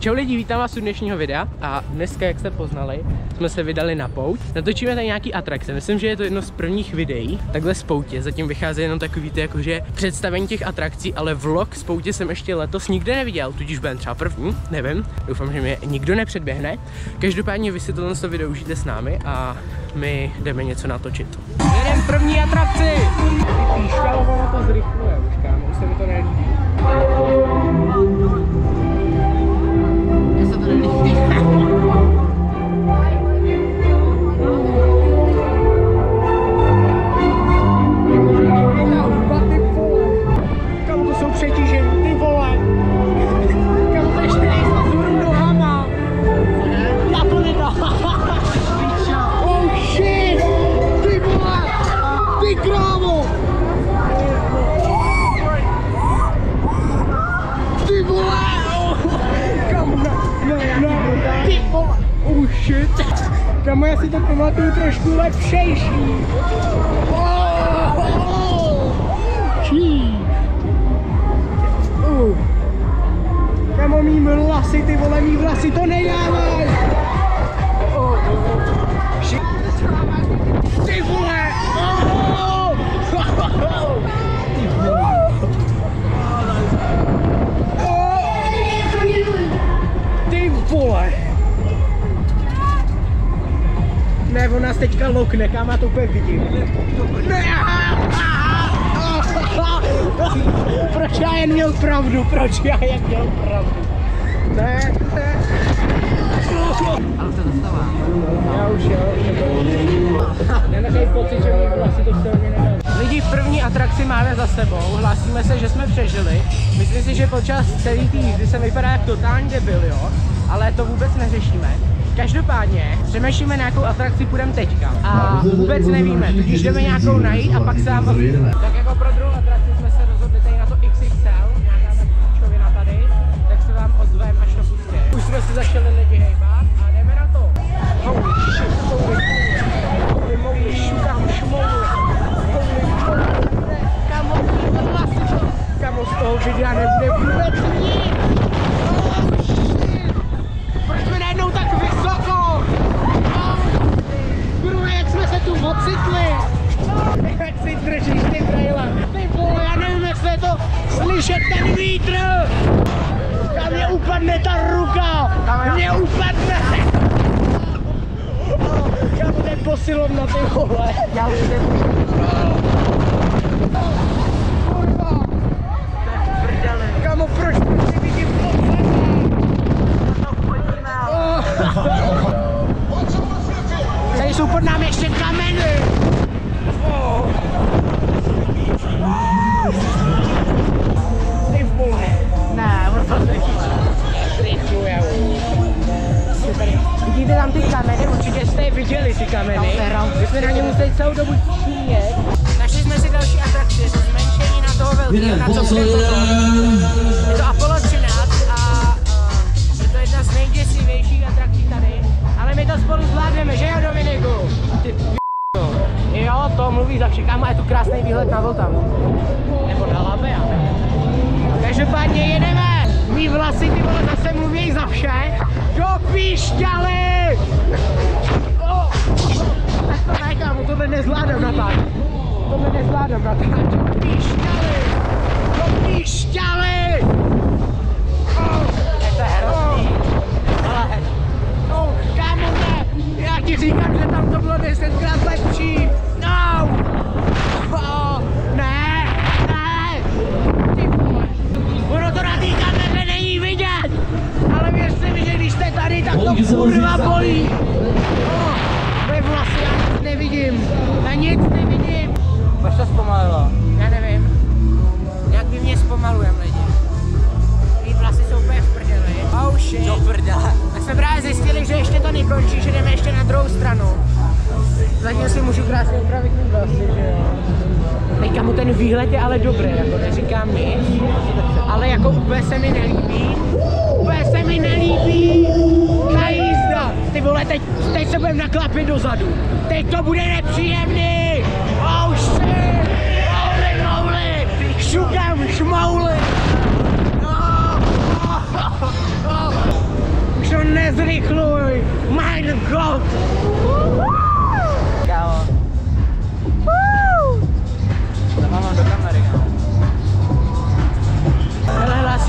Čau lidi, vítám vás u dnešního videa a dneska, jak jste poznali, jsme se vydali na pouť. Natočíme tady nějaký atrakce, myslím, že je to jedno z prvních videí, takhle z poutě, zatím vychází jenom takový ty jakože představení těch atrakcí, ale vlog z poutě jsem ještě letos nikde neviděl, tudíž budem třeba první, nevím, doufám, že mě nikdo nepředběhne. Každopádně vy si tohle video užijte s námi a my jdeme něco natočit. Jedem první atrakci! Píškalo, ono to zrychluje, už kámo, už se mi to nelíbí. Kamo, já si to pamatuju trošku lepšejší! Uh. Kamo, mý vlasy, ty vole, mý vlasy to nedávaj! Lokne, kam já to úplně vidím. Ne! Proč já jen měl pravdu? Proč já jen měl pravdu? Ne, ne. Já už jo. Takový pocit, že mi asi to nedal. Lidi, první atrakci máme za sebou, hlásíme se, že jsme přežili. Myslím si, že počas celý jízdy se vypadá jak totální debil, jo? Ale to vůbec neřešíme. Každopádně přemýšlíme na jakou atrakci půjdeme teďka a vůbec nevíme, tudíž jdeme nějakou najít a pak se vám Tak jako pro druhou atrakci jsme se rozhodli tady na to XXL, nějaká ta tady, tak se vám ozvem, až to pustí. Už jsme si začali lidi hejbat mě ta ruka? Mě upadne. Já bude posilovna ty vole. Já už nemůžu. Kurva. Kamo, proč pod sebe? No pojďme, ale. Tady jsou pod námi ještě kameny. Oh. Kameny? Určitě jste je viděli, ty kameny. My jsme na ně museli celou dobu číjet. Našli jsme si další atrakci, zmenšení na toho velkého, na co bude toto. Je to Apollo 13 a uh, je to jedna z nejděsivějších atrakcí tady. Ale my to spolu zvládneme, že jo Dominiku? Ty p***o. Jo, to mluví za všechno, je tu krásný výhled na Vltavu. Nebo na Labe, já nevím. Každopádně jedeme! Mý vlasy ty vole zase mluví za vše. Do píšťaly! Tak to ne, kámo, tohle nezvládám natáčet. Tohle nezvládám natáčet. Do píšťaly! Do píšťaly! Oh, Je hrozný. Oh, kámo, ne! Já ti říkám, že tam to bylo desetkrát lepší! Výhled je ale dobrý, jako neříkám nic. Ale jako úplně se mi nelíbí. Úplně se mi nelíbí. Ta jízda. Ty vole, teď, teď se budeme naklapit dozadu. Teď to bude nepříjemný. Oh shit. Holy moly. Šukám šmouly. Oh, oh, oh. to nezrychluj! My God!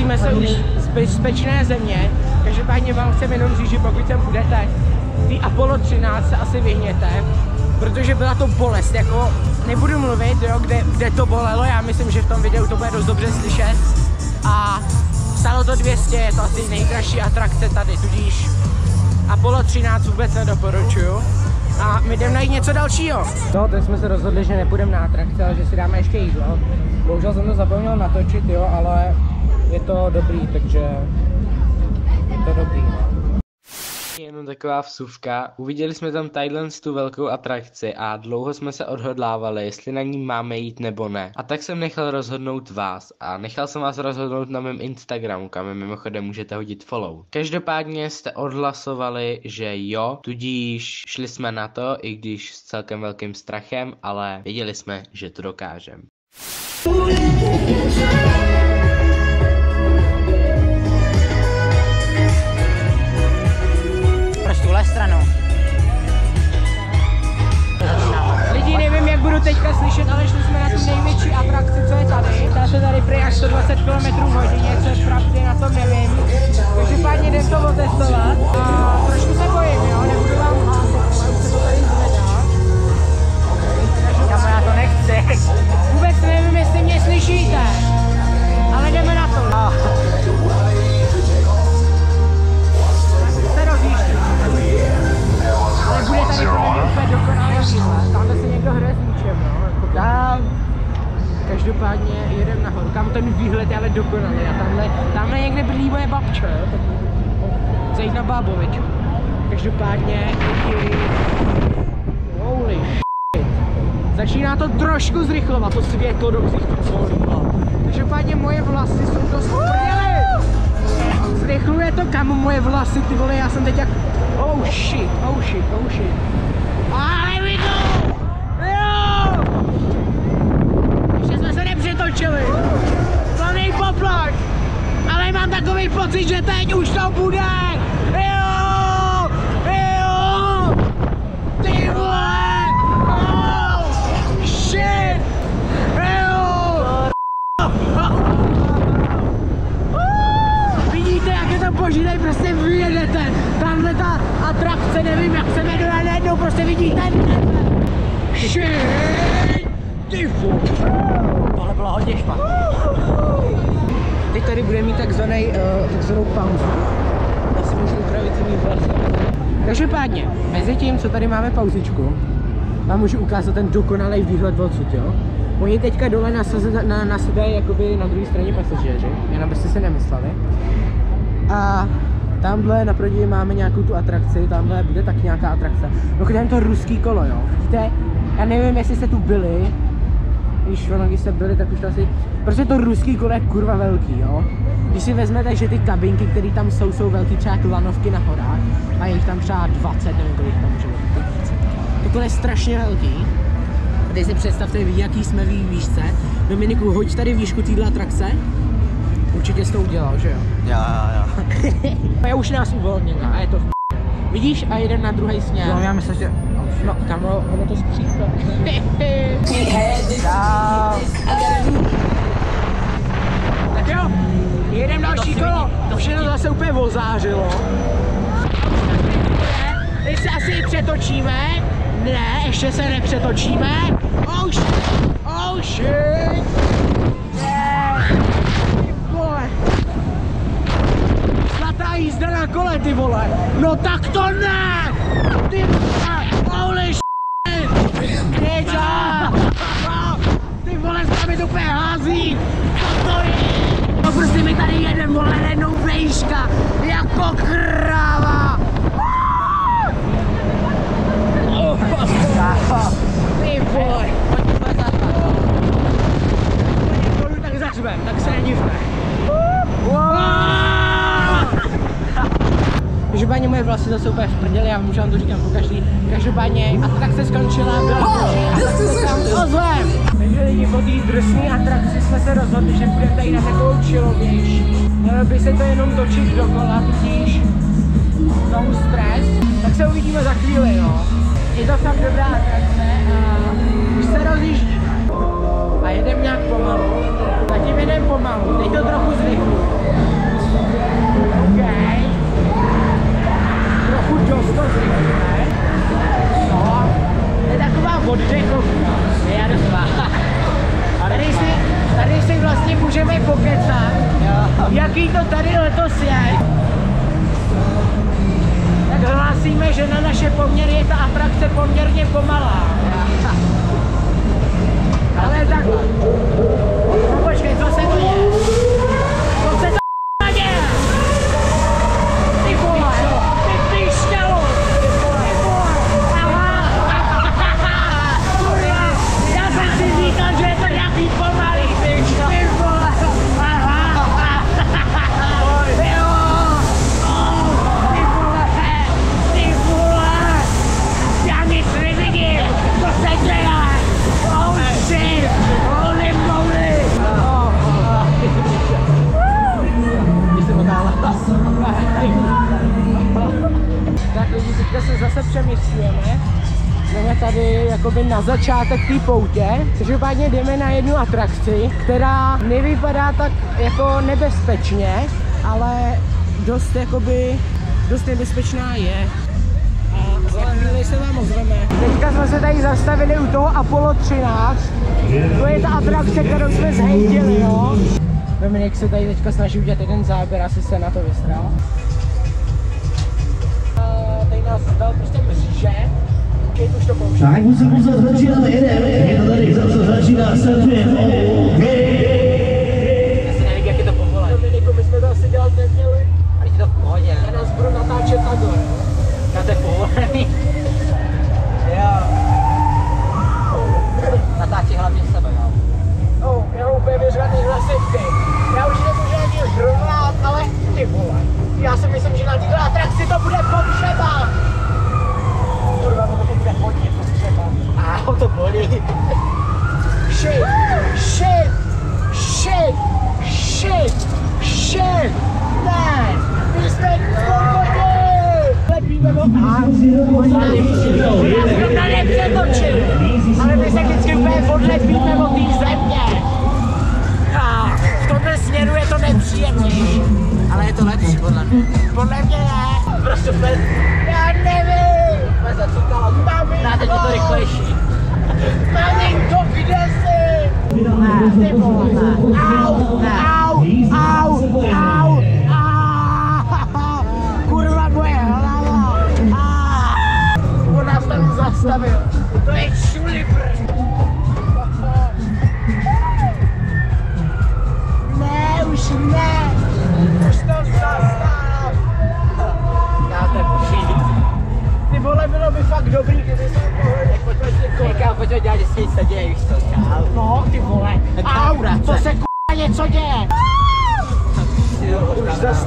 Hlásíme se už z bezpečné země. Každopádně vám chceme jenom říct, že pokud sem budete, ty Apollo 13 se asi vyhněte, protože byla to bolest, jako nebudu mluvit, jo, kde, kde to bolelo, já myslím, že v tom videu to bude dost dobře slyšet. A stalo to 200, je to asi nejdražší atrakce tady, tudíž Apollo 13 vůbec nedoporučuju. A my jdeme najít něco dalšího. No, teď jsme se rozhodli, že nepůjdeme na atrakce, ale že si dáme ještě jídlo. Bohužel jsem to zapomněl natočit, jo, ale je to dobrý, takže je to dobrý. no. Jenom taková vsuvka. Uviděli jsme tam tadyhle tu velkou atrakci a dlouho jsme se odhodlávali, jestli na ní máme jít nebo ne. A tak jsem nechal rozhodnout vás a nechal jsem vás rozhodnout na mém Instagramu, kam mi mimochodem můžete hodit follow. Každopádně jste odhlasovali, že jo, tudíž šli jsme na to, i když s celkem velkým strachem, ale věděli jsme, že to dokážem. Stranu? Lidi, nevím, jak budu teďka slyšet, ale šli jsme na tu největší Každopádně jedem nahoru. Kam ten výhled je ale dokonalý. A tamhle, tamhle někde bydlí moje babče, Zajít na bábovičku. Každopádně. Holy shit. Začíná to trošku zrychlovat, to světlo do ksichtu. Každopádně moje vlasy jsou dost. Zrychluje to kam moje vlasy, ty vole, já jsem teď jak... Oh shit, oh shit, oh shit. A here we go! Jo! Ještě jsme se nepřetočili. Plný poplach. Ale mám takový pocit, že teď už to bude. Jo! Jo! Ty vole! Oh! Shit! Jo! Vidíte, jak je to boží, prostě vyjedete. Tamhle ta atrakce, nevím, jak se jmenuje, ale najednou prostě vidíte. Shit! Ty! Tohle bylo hodně špatné. Teď tady bude mít takzvaný, uh, takzvanou pauzu. Já si můžu upravit svůj vlasy. Každopádně, mezi tím, co tady máme pauzičku, vám můžu ukázat ten dokonalý výhled odsud, jo? Oni teďka dole nasaze- na, na sebe jakoby na druhé straně pasažéři, jen abyste si nemysleli. A tamhle naproti máme nějakou tu atrakci, tamhle bude taky nějaká atrakce. No je to ruský kolo, jo. Vidíte, já nevím, jestli jste tu byli, když ono, když jste byli, tak už to asi... Prostě to ruský kolo je kurva velký, jo. Když si vezmete, že ty kabinky, které tam jsou, jsou velký třeba jak lanovky na horách a je jich tam třeba 20, nevím kolik tam může být, tak kolo je strašně velký. A teď si představte, jaký jsme v výšce. Dominiku, hoď tady výšku téhle atrakce. Určitě jsi to udělal, že jo? Jo, jo, jo. A je už nás uvolnila a je to v Vidíš a jeden na druhý směr. Jo, já myslím, že... No, tam ono to skříplo. Čau. tak jo, jedem další kolo. To všechno zase úplně ozářilo. Teď se asi přetočíme. Ne, ještě se nepřetočíme. Oh shit. Ne. Ty vole. Zlatá jízda na kole, ty vole. No tak to ne. Ty holy. Něča. Ty vole, tam mi úplně hází. Co to je? No prostě mi tady jeden vole jednou vejška. Jako kráva. Ty vole. Pojďme tak zařvem, tak se nedivme. Vlasy zase úplně v prdeli, já už vám to říkám po každý. Každopádně atrakce skončila, byla boží a tak se tam ozvem. Takže lidi po té drsné atrakci jsme se rozhodli, že budeme tady na takovou chillovější. Mělo by se to jenom točit dokola, tudíž znovu stres, tak se uvidíme za chvíli, no. Je to fakt dobrá atrakce a už se rozjíždí. A jedem nějak pomalu. Zatím jedem pomalu, teď to trochu zrychlu. Dost zrychlíme. No, je taková oddechovka. Tady si, tady si vlastně můžeme pokecat, jaký to tady letos je. Tak hlásíme, že na naše poměry je ta atrakce poměrně pomalá. Ale tak... No počkej, co se to děje? Jakoby na začátek té poutě. Každopádně jdeme na jednu atrakci, která nevypadá tak jako nebezpečně, ale dost jakoby, dost nebezpečná je. A za chvíli se vám ozveme. Teďka jsme se tady zastavili u toho Apollo 13. To je ta atrakce, kterou jsme zhejtili, jo. Dominik se tady teďka snaží udělat jeden záběr, asi se na to vystrál. A tady nás dal prostě mříže. Ay bu sefer bu sefer çiğnemeye de. Evet. Au, to bolí. Shit, shit, shit, shit, shit. Ne, my jsme svobodní. Lepíme o a Já zrovna nepřetočil, ale my se vždycky úplně odlepíme od té země. A v tomhle směru je to nepříjemnější. Ale je to lepší, podle mě. Podle mě ne. Prostě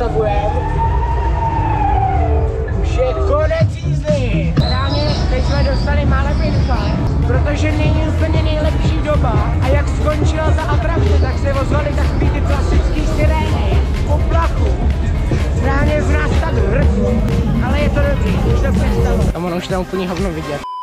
Už zastavujem. Už je konec jízdy. Reálně teď jsme dostali málem infarkt, protože není úplně nejlepší doba. A jak skončila ta atrakce, tak se ozvaly takový ty klasický sirény po plachu. Reálně z nás tak hrd, ale je to dobrý, už to přestalo. A ono už tam úplně hovno vidět.